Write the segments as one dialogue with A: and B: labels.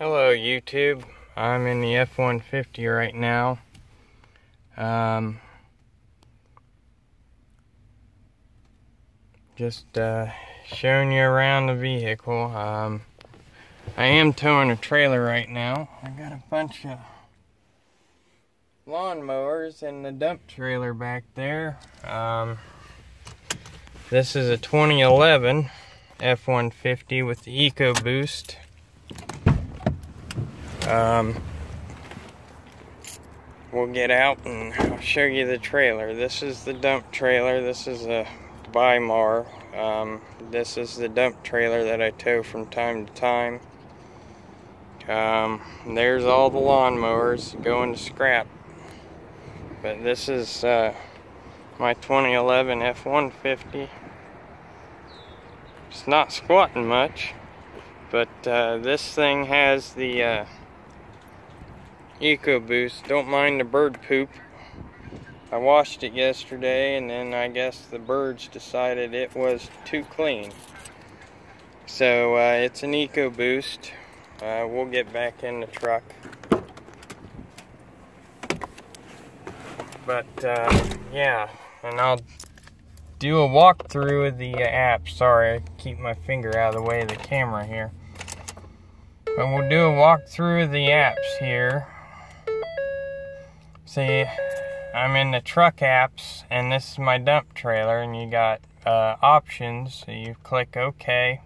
A: Hello YouTube. I'm in the F-150 right now. Um, just uh, showing you around the vehicle. Um, I am towing a trailer right now. I got a bunch of lawnmowers in the dump trailer back there. Um, this is a 2011 F-150 with the EcoBoost. Um, we'll get out and I'll show you the trailer. This is the dump trailer. This is a Weimar. Um, this is the dump trailer that I tow from time to time. Um, there's all the lawnmowers going to scrap. But this is uh, my 2011 F-150. It's not squatting much, but uh, this thing has the uh, EcoBoost. Don't mind the bird poop. I washed it yesterday and then I guess the birds decided it was too clean. So uh, it's an EcoBoost. Uh, we'll get back in the truck. But uh, yeah, and I'll do a walkthrough of the app. Sorry, I keep my finger out of the way of the camera here. But we'll do a walkthrough of the apps here. See, I'm in the truck apps, and this is my dump trailer, and you got uh, options. So you click OK.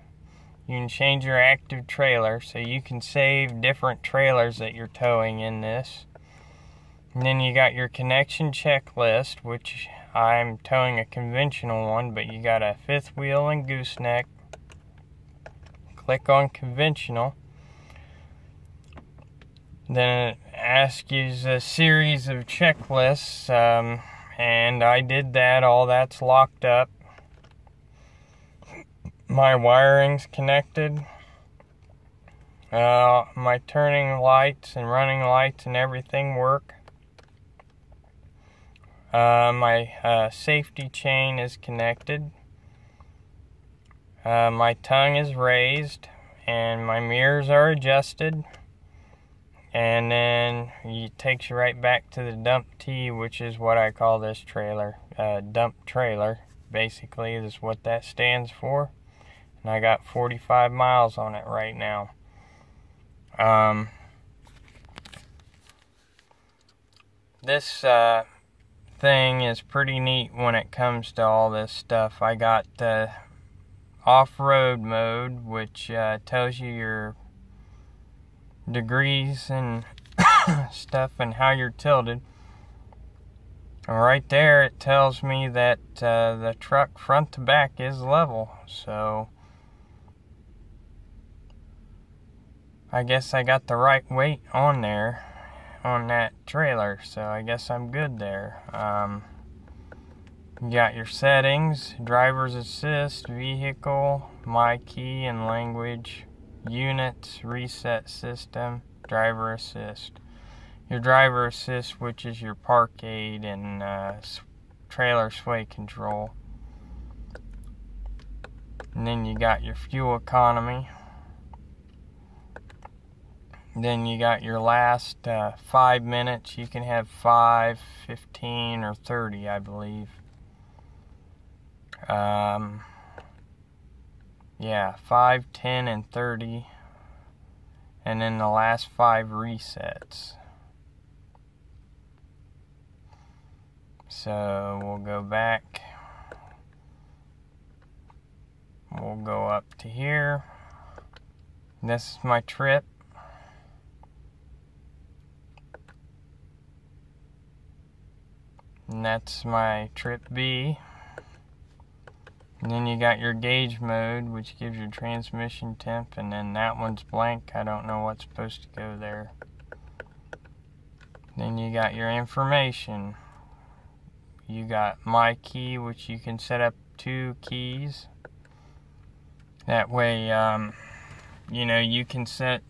A: You can change your active trailer, so you can save different trailers that you're towing in this. And then you got your connection checklist, which I'm towing a conventional one, but you got a fifth wheel and gooseneck. Click on conventional. Then it asks you a series of checklists, um, and I did that. All that's locked up. My wiring's connected. Uh, my turning lights and running lights and everything work. Uh, my uh, safety chain is connected. Uh, my tongue is raised, and my mirrors are adjusted and then it takes you right back to the dump T, which is what I call this trailer. Uh, dump trailer, basically, is what that stands for. And I got 45 miles on it right now. Um, this uh, thing is pretty neat when it comes to all this stuff. I got uh, off-road mode, which uh, tells you your degrees and stuff and how you're tilted. And right there it tells me that uh, the truck front to back is level. So I guess I got the right weight on there on that trailer. So I guess I'm good there. Um, you got your settings, driver's assist, vehicle, my key and language units, reset system, driver assist. Your driver assist, which is your park aid and uh, trailer sway control. And then you got your fuel economy. Then you got your last uh, five minutes. You can have five, fifteen, or 30, I believe. Um, yeah, 5, 10, and 30. And then the last five resets. So we'll go back. We'll go up to here. This is my trip. And that's my trip B. And then you got your gauge mode, which gives your transmission temp, and then that one's blank. I don't know what's supposed to go there. Then you got your information. You got my key, which you can set up two keys. That way, um, you know, you can set,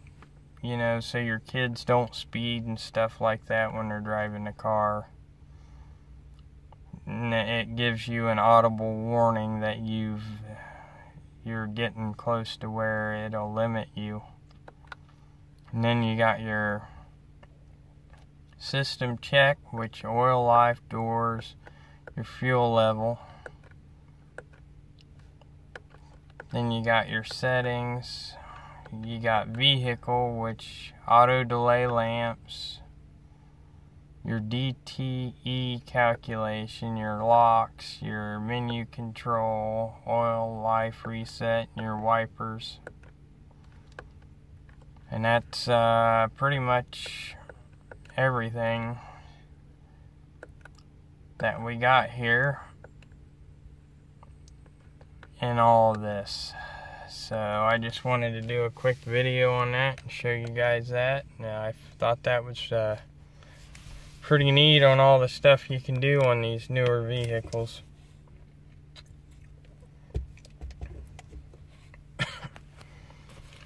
A: you know, so your kids don't speed and stuff like that when they're driving the car it gives you an audible warning that you've you're getting close to where it'll limit you. And then you got your system check, which oil life, doors, your fuel level. Then you got your settings. You got vehicle, which auto delay lamps, your DTE calculation, your locks, your menu control, oil life reset, and your wipers. And that's uh, pretty much everything that we got here in all of this. So I just wanted to do a quick video on that and show you guys that. Now I thought that was uh, pretty neat on all the stuff you can do on these newer vehicles.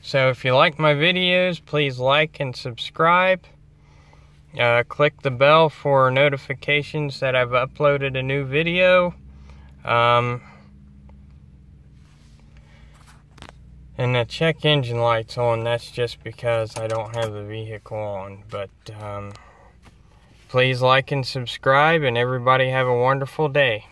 A: so if you like my videos, please like and subscribe. Uh, click the bell for notifications that I've uploaded a new video. Um, and the check engine light's on. That's just because I don't have the vehicle on. But um, please like and subscribe, and everybody have a wonderful day.